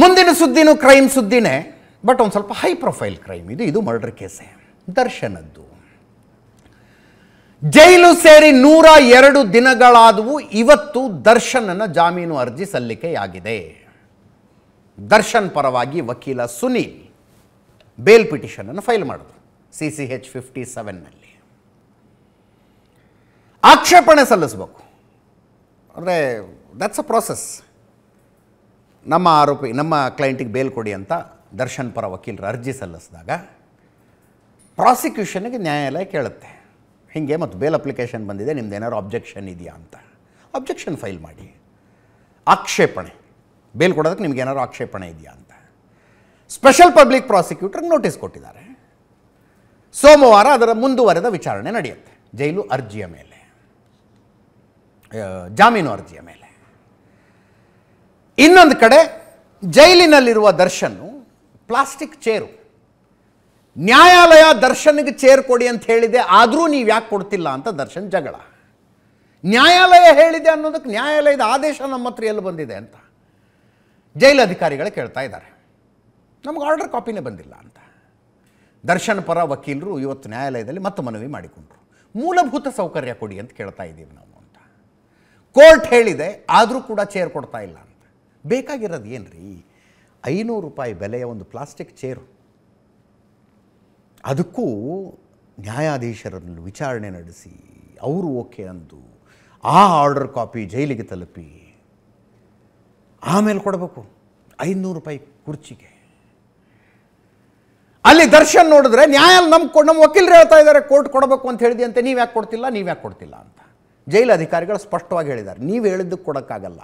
ಮುಂದಿನ ಸುದ್ದಿನೂ crime ಸುದ್ದಿನೇ. But ಒಂದು ಸ್ವಲ್ಪ ಹೈ ಪ್ರೊಫೈಲ್ ಕ್ರೈಮ್ ಇದು. ಇದು ಮರ್ಡರ್ ಕೇಸೇ ದರ್ಶನದ್ದು. ಜೈಲು ಸೇರಿ ನೂರ ಎರಡು ದಿನಗಳಾದವು. ಇವತ್ತು ದರ್ಶನನ ಜಾಮೀನು ಅರ್ಜಿ ಸಲ್ಲಿಕೆಯಾಗಿದೆ. ದರ್ಶನ್ ಪರವಾಗಿ ವಕೀಲ ಸುನೀಲ್ ಬೇಲ್ ಪಿಟಿಷನನ್ನು ಫೈಲ್ ಮಾಡಿದ್ರು ಸಿ ಸಿ ಹೆಚ್ ಫಿಫ್ಟಿ ಸೆವೆನ್ನಲ್ಲಿ ಆಕ್ಷೇಪಣೆ ಸಲ್ಲಿಸಬೇಕು. ಅಂದರೆ ದಟ್ಸ್ ಅ ಪ್ರಾಸೆಸ್ ನಮ್ಮ ಆರೋಪಿ, ನಮ್ಮ ಕ್ಲೈಂಟಿಗೆ ಬೇಲ್ ಕೊಡಿ ಅಂತ ದರ್ಶನ್ ಪರ ವಕೀಲರು ಅರ್ಜಿ ಸಲ್ಲಿಸಿದಾಗ ಪ್ರಾಸಿಕ್ಯೂಷನ್ಗೆ ನ್ಯಾಯಾಲಯ ಕೇಳುತ್ತೆ. ಹೀಗೆ ಮತ್ತು ಬೇಲ್ ಅಪ್ಲಿಕೇಶನ್ ಬಂದಿದೆ, ನಿಮ್ದು ಏನಾದ್ರು ಅಬ್ಜೆಕ್ಷನ್ ಇದೆಯಾ ಅಂತ. ಅಬ್ಜೆಕ್ಷನ್ ಫೈಲ್ ಮಾಡಿ. ಆಕ್ಷೇಪಣೆ. ಬೇಲ್ ಕೊಡೋದಕ್ಕೆ ನಿಮ್ಗೆ ಏನಾದ್ರು ಆಕ್ಷೇಪಣೆ ಇದೆಯಾ ಅಂತ. ಸ್ಪೆಷಲ್ ಪಬ್ಲಿಕ್ ಪ್ರಾಸಿಕ್ಯೂಟರ್ಗೆ ನೋಟಿಸ್ ಕೊಟ್ಟಿದ್ದಾರೆ. ಸೋಮವಾರ ಅದರ ಮುಂದುವರೆದ ವಿಚಾರಣೆ ನಡೆಯುತ್ತೆ. ಜೈಲು ಅರ್ಜಿಯ ಮೇಲೆ. ಜಾಮೀನು ಅರ್ಜಿಯ ಮೇಲೆ. ಇನ್ನೊಂದು ಕಡೆ ಜೈಲಿನಲ್ಲಿರುವ ದರ್ಶನ್ನು ಪ್ಲಾಸ್ಟಿಕ್ ಚೇರು. ನ್ಯಾಯಾಲಯ ದರ್ಶನ್ಗೆ ಚೇರ್ ಕೊಡಿ ಅಂತ ಹೇಳಿದೆ, ಆದರೂ ನೀವು ಯಾಕೆ ಕೊಡ್ತಿಲ್ಲ ಅಂತ ದರ್ಶನ್ ಜಗಳ. ನ್ಯಾಯಾಲಯ ಹೇಳಿದೆ ಅನ್ನೋದಕ್ಕೆ ನ್ಯಾಯಾಲಯದ ಆದೇಶ ನಮ್ಮ ಹತ್ರ ಎಲ್ಲಿ ಬಂದಿದೆ ಅಂತ ಜೈಲು ಅಧಿಕಾರಿಗಳೇ ಕೇಳ್ತಾ ಇದ್ದಾರೆ. ನಮಗೆ ಆರ್ಡರ್ ಕಾಪಿನೇ ಬಂದಿಲ್ಲ ಅಂತ. ದರ್ಶನ್ ಪರ ವಕೀಲರು ಇವತ್ತು ನ್ಯಾಯಾಲಯದಲ್ಲಿ ಮತ್ತೆ ಮನವಿ ಮಾಡಿಕೊಂಡ್ರು. ಮೂಲಭೂತ ಸೌಕರ್ಯ ಕೊಡಿ ಅಂತ ಕೇಳ್ತಾ ಇದ್ದೀವಿ ನಾವು ಅಂತ. ಕೋರ್ಟ್ ಹೇಳಿದೆ, ಆದರೂ ಕೂಡ ಚೇರ್ ಕೊಡ್ತಾ ಇಲ್ಲ ಬೇಕಾಗಿರೋದು ಏನು ರೀ ಐನೂರು ರೂಪಾಯಿ ಬೆಲೆಯ ಒಂದು ಪ್ಲಾಸ್ಟಿಕ್ ಚೇರು. ಅದಕ್ಕೂ ನ್ಯಾಯಾಧೀಶರನ್ನು ವಿಚಾರಣೆ ನಡೆಸಿ, ಅವರು ಓಕೆ ಅಂದು, ಆ ಆರ್ಡರ್ ಕಾಪಿ ಜೈಲಿಗೆ ತಲುಪಿ, ಆಮೇಲೆ ಕೊಡಬೇಕು, ಐನೂರು ರೂಪಾಯಿ ಕುರ್ಚಿಗೆ. ಅಲ್ಲಿ ದರ್ಶನ್ ನೋಡಿದ್ರೆ ನ್ಯಾಯ ನಮ್ಮ ನಮ್ಮ ವಕೀಲರು ಹೇಳ್ತಾ ಇದ್ದಾರೆ, ಕೋರ್ಟ್ ಕೊಡಬೇಕು ಅಂತ ಹೇಳಿದೆ ಅಂತ ನೀವು ಯಾಕೆ ಕೊಡ್ತಿಲ್ಲ ನೀವು ಯಾಕೆ ಕೊಡ್ತಿಲ್ಲ ಅಂತ. ಜೈಲು ಅಧಿಕಾರಿಗಳು ಸ್ಪಷ್ಟವಾಗಿ ಹೇಳಿದ್ದಾರೆ, ನೀವು ಹೇಳಿದ್ದಕ್ಕೆ ಕೊಡೋಕ್ಕಾಗಲ್ಲ.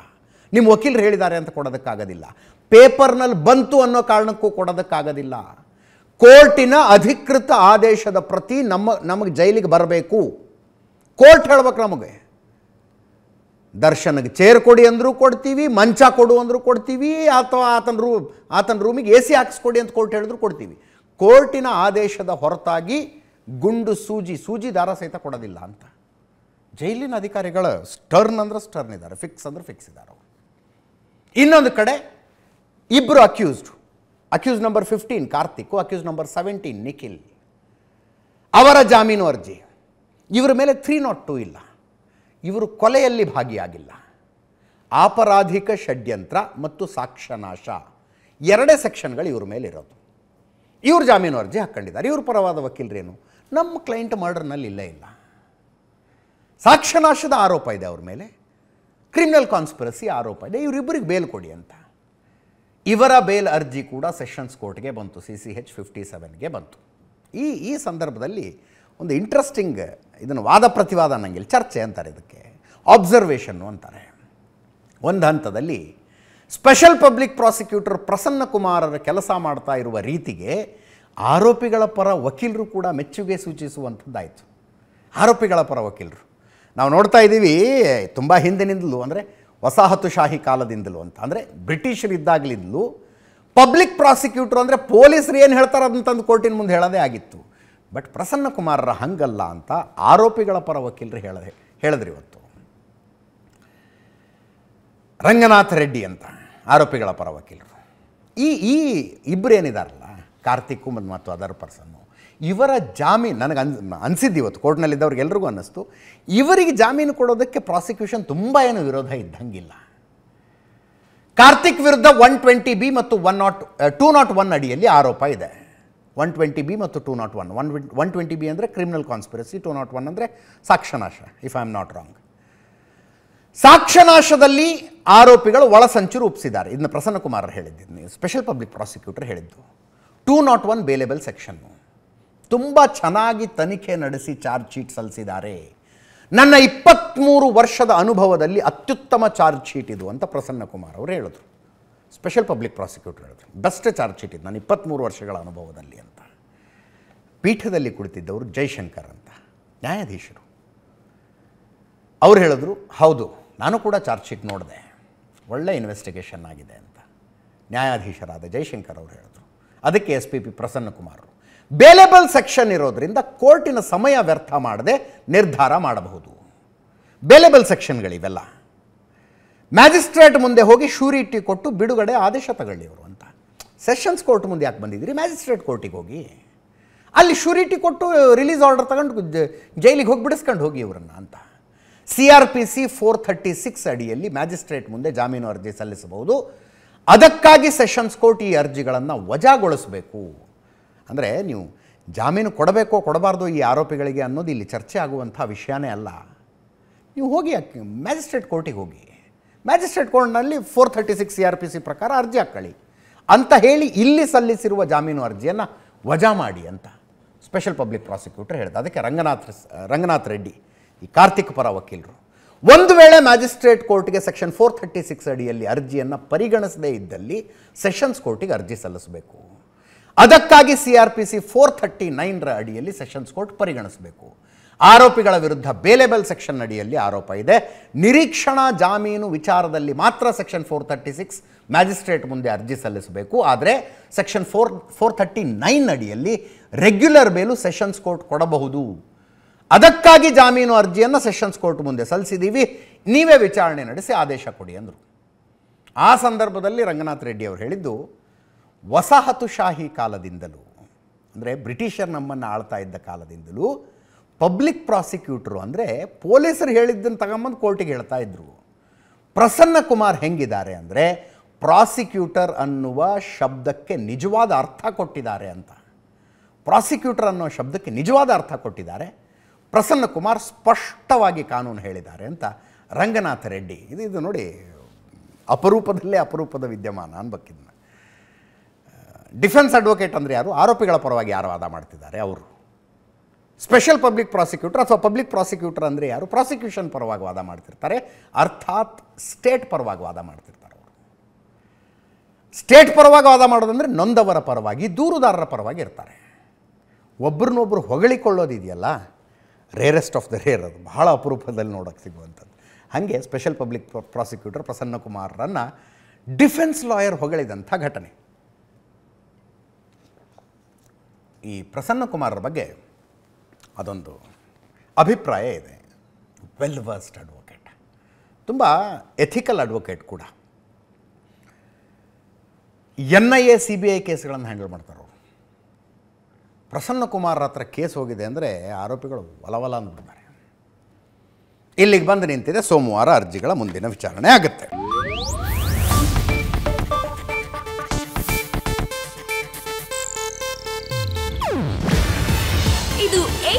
ನಿಮ್ಮ ವಕೀಲರು ಹೇಳಿದ್ದಾರೆ ಅಂತ ಕೊಡೋದಕ್ಕಾಗೋದಿಲ್ಲ. ಪೇಪರ್ನಲ್ಲಿ ಬಂತು ಅನ್ನೋ ಕಾರಣಕ್ಕೂ ಕೊಡೋದಕ್ಕಾಗೋದಿಲ್ಲ. ಕೋರ್ಟಿನ ಅಧಿಕೃತ ಆದೇಶದ ಪ್ರತಿ ನಮ್ಮ, ನಮಗೆ ಜೈಲಿಗೆ ಬರಬೇಕು. ಕೋರ್ಟ್ ಹೇಳ್ಬೇಕು ನಮಗೆ. ದರ್ಶನಕ್ಕೆ ಚೇರ್ ಕೊಡಿ ಅಂದರೂ ಕೊಡ್ತೀವಿ, ಮಂಚ ಕೊಡು ಅಂದರೂ ಕೊಡ್ತೀವಿ ಅಥವಾ ಆತನ ರೂ, ಆತನ ರೂಮಿಗೆ ಎ ಸಿ ಹಾಕಿಸ್ಕೊಡಿ ಅಂತ ಕೋರ್ಟ್ ಹೇಳಿದ್ರು ಕೊಡ್ತೀವಿ. ಕೋರ್ಟಿನ ಆದೇಶದ ಹೊರತಾಗಿ ಗುಂಡು ಸೂಜಿ ಸೂಜಿ ದಾರ ಸಹಿತ ಕೊಡೋದಿಲ್ಲ ಅಂತ. ಜೈಲಿನ ಅಧಿಕಾರಿಗಳ ಸ್ಟರ್ನ್ ಅಂದ್ರೆ ಸ್ಟರ್ನ್ ಇದ್ದಾರೆ, ಫಿಕ್ಸ್ ಅಂದ್ರೆ ಫಿಕ್ಸ್ ಇದ್ದಾರೆ ಇನ್ನೊಂದು ಕಡೆ ಇಬ್ಬರು accused accused number fifteen Karthik. Accused number seventeen Nikhil. ಅವರ ಜಾಮೀನು ಅರ್ಜಿ. ಇವರ ಮೇಲೆ ತ್ರೀ ನಾಟ್ ಟೂ ಇಲ್ಲ. ಇವರು ಕೊಲೆಯಲ್ಲಿ ಭಾಗಿಯಾಗಿಲ್ಲ. ಆಪರಾಧಿಕ ಷಡ್ಯಂತ್ರ ಮತ್ತು ಸಾಕ್ಷ್ಯನಾಶ. ಎರಡೇ ಸೆಕ್ಷನ್ಗಳು ಇವ್ರ ಮೇಲೆ ಇರೋದು. ಇವ್ರ ಜಾಮೀನು ಅರ್ಜಿ ಹಾಕ್ಕೊಂಡಿದ್ದಾರೆ ಇವ್ರ ಪರವಾದ ವಕೀಲರೇನು? ನಮ್ಮ ಕ್ಲೈಂಟ್ ಮರ್ಡರ್ನಲ್ಲಿ ಇಲ್ಲೇ ಇಲ್ಲ. ಸಾಕ್ಷ್ಯನಾಶದ ಆರೋಪ ಇದೆ ಅವ್ರ ಮೇಲೆ. ಕ್ರಿಮಿನಲ್ ಕಾನ್ಸ್ಪಿರಸಿ ಆರೋಪ ಇದೆ. ಇವರಿಬ್ಬರಿಗೆ ಬೇಲ್ ಕೊಡಿ ಅಂತ. ಇವರ ಬೇಲ್ ಅರ್ಜಿ ಕೂಡ ಸೆಷನ್ಸ್ ಕೋರ್ಟ್ಗೆ ಬಂತು. ಸಿ ಸಿ ಹೆಚ್ ಫಿಫ್ಟಿ ಸೆವೆನ್ಗೆ ಬಂತು. ಈ ಈ ಸಂದರ್ಭದಲ್ಲಿ ಒಂದು ಇಂಟ್ರೆಸ್ಟಿಂಗ್ ಇದನ್ನು ವಾದ ಪ್ರತಿವಾದ ಅನ್ನಂಗಿಲ್ಲ. ಚರ್ಚೆ ಅಂತಾರೆ ಇದಕ್ಕೆ. ಅಬ್ಸರ್ವೇಷನ್ನು ಅಂತಾರೆ. ಒಂದು ಹಂತದಲ್ಲಿ ಸ್ಪೆಷಲ್ ಪಬ್ಲಿಕ್ ಪ್ರಾಸಿಕ್ಯೂಟರ್ ಪ್ರಸನ್ನ ಕುಮಾರರ ಕೆಲಸ ಮಾಡ್ತಾ ಇರುವ ರೀತಿಗೆ ಆರೋಪಿಗಳ ಪರ ವಕೀಲರು ಕೂಡ ಮೆಚ್ಚುಗೆ ಸೂಚಿಸುವಂಥದ್ದಾಯಿತು. ಆರೋಪಿಗಳ ಪರ ವಕೀಲರು. ನಾವು ನೋಡ್ತಾ ಇದ್ದೀವಿ, ತುಂಬ ಹಿಂದಿನಿಂದಲೂ, ಅಂದರೆ ವಸಾಹತುಶಾಹಿ ಕಾಲದಿಂದಲೂ ಅಂತ. ಅಂದರೆ ಬ್ರಿಟಿಷರಿದ್ದಾಗಲಿಂದಲೂ ಪಬ್ಲಿಕ್ ಪ್ರಾಸಿಕ್ಯೂಟರ್ ಅಂದರೆ ಪೊಲೀಸರು ಏನು ಹೇಳ್ತಾರೆ ಅದನ್ನ ತಂದು ಕೋರ್ಟಿನ ಮುಂದೆ ಹೇಳೋದೇ ಆಗಿತ್ತು. ಬಟ್ ಪ್ರಸನ್ನ ಕುಮಾರರ ಹಂಗಲ್ಲ ಅಂತ ಆರೋಪಿಗಳ ಪರ ವಕೀಲರು ಹೇಳದೆ, ಹೇಳಿದ್ರು ಇವತ್ತು. ರಂಗನಾಥ ರೆಡ್ಡಿ ಅಂತ ಆರೋಪಿಗಳ ಪರ ವಕೀಲರು. ಈ ಈ ಇಬ್ಬರು ಏನಿದಾರಲ್ಲ, ಕಾರ್ತಿಕ್ ಮತ್ತು ಅದರ್ ಪರ್ಸನ್ನು ಇವರ ಜಾಮೀನು ನನಗೆ ಅನ್, ಅನಿಸಿದ್ದು ಇವತ್ತು ಕೋರ್ಟ್ನಲ್ಲಿದ್ದವ್ರಿಗೆ ಎಲ್ರಿಗೂ ಅನ್ನಿಸ್ತು. ಇವರಿಗೆ ಜಾಮೀನು ಕೊಡೋದಕ್ಕೆ ಪ್ರಾಸಿಕ್ಯೂಷನ್ ತುಂಬ ಏನು ವಿರೋಧ ಇದ್ದಂಗಿಲ್ಲ. ಕಾರ್ತಿಕ್ ವಿರುದ್ಧ ಒನ್ ಟ್ವೆಂಟಿ ಬಿ ಮತ್ತು one nought two nought one ಅಡಿಯಲ್ಲಿ ಆರೋಪ ಇದೆ. ಒನ್ ಟ್ವೆಂಟಿ ಬಿ ಮತ್ತು two nought one one one twenty B ಅಂದರೆ criminal conspiracy, two nought one ಅಂದರೆ ಸಾಕ್ಷನಾಶ if I am not wrong ಸಾಕ್ಷನಾಶದಲ್ಲಿ ಆರೋಪಿಗಳು ಒಳಸಂಚು ರೂಪಿಸಿದ್ದಾರೆ. ಇದನ್ನ ಪ್ರಸನ್ನಕುಮಾರ್ ನೀವು ಸ್ಪೆಷಲ್ ಪಬ್ಲಿಕ್ ಪ್ರಾಸಿಕ್ಯೂಟರ್ ಹೇಳಿದ್ದು. Two not one bailable section ತುಂಬ ಚೆನ್ನಾಗಿ ತನಿಖೆ ನಡೆಸಿ ಚಾರ್ಜ್ ಶೀಟ್ ಸಲ್ಲಿಸಿದ್ದಾರೆ. ನನ್ನ ಇಪ್ಪತ್ತ್ಮೂರು ವರ್ಷದ ಅನುಭವದಲ್ಲಿ ಅತ್ಯುತ್ತಮ ಚಾರ್ಜ್ ಶೀಟ್ ಇದು ಅಂತ ಪ್ರಸನ್ನ ಕುಮಾರ್ ಅವರು ಹೇಳಿದ್ರು. ಸ್ಪೆಷಲ್ ಪಬ್ಲಿಕ್ ಪ್ರಾಸಿಕ್ಯೂಟರ್ ಹೇಳಿದ್ರು. ಬೆಸ್ಟ್ ಚಾರ್ಜ್ ಶೀಟ್ ಇದು, ನನ್ನ ಇಪ್ಪತ್ತ್ಮೂರು ವರ್ಷಗಳ ಅನುಭವದಲ್ಲಿ ಅಂತ. ಪೀಠದಲ್ಲಿ ಕುಳಿತಿದ್ದವರು ಜೈಶಂಕರ್ ಅಂತ, ನ್ಯಾಯಾಧೀಶರು. ಅವ್ರು ಹೇಳಿದ್ರು, ಹೌದು, ನಾನು ಕೂಡ ಚಾರ್ಜ್ ಶೀಟ್ ನೋಡಿದೆ. ಒಳ್ಳೆ ಇನ್ವೆಸ್ಟಿಗೇಷನ್ ಆಗಿದೆ ಅಂತ. ನ್ಯಾಯಾಧೀಶರಾದ ಜೈಶಂಕರ್ ಅವರು ಹೇಳಿದ್ರು. ಅದಕ್ಕೆ S P P Prasanna Kumar bailable section ಇರೋದ್ರಿಂದ ಕೋರ್ಟಿನ ಸಮಯ ವ್ಯರ್ಥ ಮಾಡದೆ ನಿರ್ಧಾರ ಮಾಡಬಹುದು. ಬೇಲೆಬಲ್ ಸೆಕ್ಷನ್ಗಳಿವೆಲ್ಲ ಮ್ಯಾಜಿಸ್ಟ್ರೇಟ್ ಮುಂದೆ ಹೋಗಿ ಶೂರಿಟಿ ಕೊಟ್ಟು ಬಿಡುಗಡೆ ಆದೇಶ ತಗೊಳ್ಳಿ ಅವರು ಅಂತ. ಸೆಷನ್ಸ್ ಕೋರ್ಟ್ ಮುಂದೆ ಯಾಕೆ ಬಂದಿದ್ದೀರಿ? ಮ್ಯಾಜಿಸ್ಟ್ರೇಟ್ ಕೋರ್ಟಿಗೆ ಹೋಗಿ. ಅಲ್ಲಿ ಶೂರಿಟಿ ಕೊಟ್ಟು ರಿಲೀಸ್ ಆರ್ಡರ್ ತಗೊಂಡು ಜೈಲಿಗೆ ಹೋಗಿ ಬಿಡಿಸ್ಕೊಂಡು ಹೋಗಿ ಇವರನ್ನು ಅಂತ. C R P C four thirty six ಅಡಿಯಲ್ಲಿ ಮ್ಯಾಜಿಸ್ಟ್ರೇಟ್ ಮುಂದೆ ಜಾಮೀನು ಅರ್ಜಿ ಸಲ್ಲಿಸಬಹುದು. ಅದಕ್ಕಾಗಿ ಸೆಷನ್ಸ್ ಕೋರ್ಟ್ ಈ ಅರ್ಜಿಗಳನ್ನು ವಜಾಗೊಳಿಸಬೇಕು. ಅಂದರೆ ನೀವು ಜಾಮೀನು ಕೊಡಬೇಕೋ ಕೊಡಬಾರ್ದು ಈ ಆರೋಪಿಗಳಿಗೆ ಅನ್ನೋದು ಇಲ್ಲಿ ಚರ್ಚೆ ಆಗುವಂಥ ವಿಷಯನೇ ಅಲ್ಲ. ನೀವು ಹೋಗಿ ಮ್ಯಾಜಿಸ್ಟ್ರೇಟ್ ಕೋರ್ಟಿಗೆ ಹೋಗಿ. ಮ್ಯಾಜಿಸ್ಟ್ರೇಟ್ ಕೋರ್ಟ್ನಲ್ಲಿ four thirty six C R P C ಪ್ರಕಾರ ಅರ್ಜಿ ಹಾಕ್ಕೊಳ್ಳಿ. ಅಂತ ಹೇಳಿ ಇಲ್ಲಿ ಸಲ್ಲಿಸಿರುವ ಜಾಮೀನು ಅರ್ಜಿಯನ್ನು ವಜಾ ಮಾಡಿ ಅಂತ ಸ್ಪೆಷಲ್ ಪಬ್ಲಿಕ್ ಪ್ರಾಸಿಕ್ಯೂಟರ್ ಹೇಳಿದ. ಅದಕ್ಕೆ ರಂಗನಾಥ್ ರಂಗನಾಥ್ ರೆಡ್ಡಿ, ಈ ಕಾರ್ತಿಕ್ ಪರ ವಕೀಲರು. ಒಂದು ವೇಳೆ ಮ್ಯಾಜಿಸ್ಟ್ರೇಟ್ ಕೋರ್ಟ್ಗೆ ಸೆಕ್ಷನ್ ಫೋರ್ ಥರ್ಟಿ ಸಿಕ್ಸ್ ಅಡಿಯಲ್ಲಿ ಅರ್ಜಿಯನ್ನು ಪರಿಗಣಿಸದೇ ಇದ್ದಲ್ಲಿ ಸೆಷನ್ಸ್ ಕೋರ್ಟಿಗೆ ಅರ್ಜಿ ಸಲ್ಲಿಸಬೇಕು. ಅದಕ್ಕಾಗಿ C R P C four thirty ನೈನ್ರ ಅಡಿಯಲ್ಲಿ ಸೆಷನ್ಸ್ ಕೋರ್ಟ್ ಪರಿಗಣಿಸಬೇಕು. ಆರೋಪಿಗಳ ವಿರುದ್ಧ ಬೇಲೆಬಲ್ ಸೆಕ್ಷನ್ ಅಡಿಯಲ್ಲಿ ಆರೋಪ ಇದೆ. ನಿರೀಕ್ಷಣಾ ಜಾಮೀನು ವಿಚಾರದಲ್ಲಿ ಮಾತ್ರ section four thirty six magistrate ಮುಂದೆ ಅರ್ಜಿ ಸಲ್ಲಿಸಬೇಕು. ಆದರೆ section four four thirty nine ಅಡಿಯಲ್ಲಿ ರೆಗ್ಯುಲರ್ ಬೇಲು ಸೆಷನ್ಸ್ ಕೋರ್ಟ್ ಕೊಡಬಹುದು. ಅದಕ್ಕಾಗಿ ಜಾಮೀನು ಅರ್ಜಿಯನ್ನು ಸೆಷನ್ಸ್ ಕೋರ್ಟ್ ಮುಂದೆ ಸಲ್ಲಿಸಿದ್ದೀವಿ ನೀವೇ ವಿಚಾರಣೆ ನಡೆಸಿ ಆದೇಶ ಕೊಡಿ ಅಂದರು. ಆ ಸಂದರ್ಭದಲ್ಲಿ ರಂಗನಾಥ್ ರೆಡ್ಡಿ ಅವರು ಹೇಳಿದ್ದು ವಸಾಹತುಶಾಹಿ ಕಾಲದಿಂದಲೂ, ಅಂದರೆ ಬ್ರಿಟಿಷರ್ ನಮ್ಮನ್ನು ಆಳ್ತಾ ಇದ್ದ ಕಾಲದಿಂದಲೂ ಪಬ್ಲಿಕ್ ಪ್ರಾಸಿಕ್ಯೂಟ್ರು ಅಂದರೆ ಪೊಲೀಸರು ಹೇಳಿದ್ದನ್ನು ತಗೊಂಬಂದು ಕೋರ್ಟಿಗೆ ಹೇಳ್ತಾ ಇದ್ರು. ಪ್ರಸನ್ನ ಕುಮಾರ್ ಹೆಂಗಿದ್ದಾರೆ ಅಂದರೆ ಪ್ರಾಸಿಕ್ಯೂಟರ್ ಅನ್ನುವ ಶಬ್ದಕ್ಕೆ ನಿಜವಾದ ಅರ್ಥ ಕೊಟ್ಟಿದ್ದಾರೆ ಅಂತ. ಪ್ರಾಸಿಕ್ಯೂಟರ್ ಅನ್ನೋ ಶಬ್ದಕ್ಕೆ ನಿಜವಾದ ಅರ್ಥ ಕೊಟ್ಟಿದ್ದಾರೆ. ಪ್ರಸನ್ನ ಕುಮಾರ್ ಸ್ಪಷ್ಟವಾಗಿ ಕಾನೂನು ಹೇಳಿದ್ದಾರೆ ಅಂತ ರಂಗನಾಥ ರೆಡ್ಡಿ. ಇದು ಇದು ನೋಡಿ, ಅಪರೂಪದಲ್ಲೇ ಅಪರೂಪದ ವಿದ್ಯಮಾನ ಅನ್ಬೇಕಿದ್ನ. ಡಿಫೆನ್ಸ್ ಅಡ್ವೊಕೇಟ್ ಅಂದರೆ ಯಾರು? ಆರೋಪಿಗಳ ಪರವಾಗಿ ಯಾರು ವಾದ ಮಾಡ್ತಿದ್ದಾರೆ? ಅವರು. ಸ್ಪೆಷಲ್ ಪಬ್ಲಿಕ್ ಪ್ರಾಸಿಕ್ಯೂಟರ್ ಅಥವಾ ಪಬ್ಲಿಕ್ ಪ್ರಾಸಿಕ್ಯೂಟರ್ ಅಂದರೆ ಯಾರು? ಪ್ರಾಸಿಕ್ಯೂಷನ್ ಪರವಾಗಿ ವಾದ ಮಾಡ್ತಿರ್ತಾರೆ. ಅರ್ಥಾತ್ ಸ್ಟೇಟ್ ಪರವಾಗಿ ವಾದ ಮಾಡ್ತಿರ್ತಾರೆ ಅವರು. ಸ್ಟೇಟ್ ಪರವಾಗಿ ವಾದ ಮಾಡೋದಂದರೆ ನೊಂದವರ ಪರವಾಗಿ, ದೂರುದಾರರ ಪರವಾಗಿ ಇರ್ತಾರೆ. ಒಬ್ರನ್ನೊಬ್ರು ಹೊಗಳಿಕೊಳ್ಳೋದಿದೆಯಲ್ಲ? ರೇರೆಸ್ಟ್ ಆಫ್ ದ ರೇರ್ ಅದು. ಬಹಳ ಅಪರೂಪದಲ್ಲಿ ನೋಡೋಕ್ಕೆ ಸಿಗುವಂಥದ್ದು. ಹಾಗೆ ಸ್ಪೆಷಲ್ ಪಬ್ಲಿಕ್ ಪ್ರಾಸಿಕ್ಯೂಟರ್ ಪ್ರಸನ್ನ ಕುಮಾರರನ್ನು ಡಿಫೆನ್ಸ್ ಲಾಯರ್ ಹೊಗಳಿದಂಥ ಘಟನೆ. ಈ ಪ್ರಸನ್ನ ಕುಮಾರರ ಬಗ್ಗೆ ಅದೊಂದು ಅಭಿಪ್ರಾಯ ಇದೆ. ವೆಲ್ ವರ್ಸ್ಡ್ ಅಡ್ವೊಕೇಟ್ ತುಂಬ ಎಥಿಕಲ್ ಅಡ್ವೊಕೇಟ್ ಕೂಡ. N I A, C B I ಕೇಸ್ಗಳನ್ನು handle ಮಾಡ್ತಾರೆ ಅವರು. ಪ್ರಸನ್ನ ಕುಮಾರ್ ಹತ್ರ ಕೇಸ್ ಹೋಗಿದೆ ಅಂದರೆ ಆರೋಪಿಗಳು ಒಲವಲ ಅಂದ್ಬಿಡ್ತಾರೆ ಇಲ್ಲಿಗೆ ಬಂದು ನಿಂತಿದೆ ಸೋಮವಾರ ಅರ್ಜಿಗಳ ಮುಂದಿನ ವಿಚಾರಣೆ ಆಗುತ್ತೆ.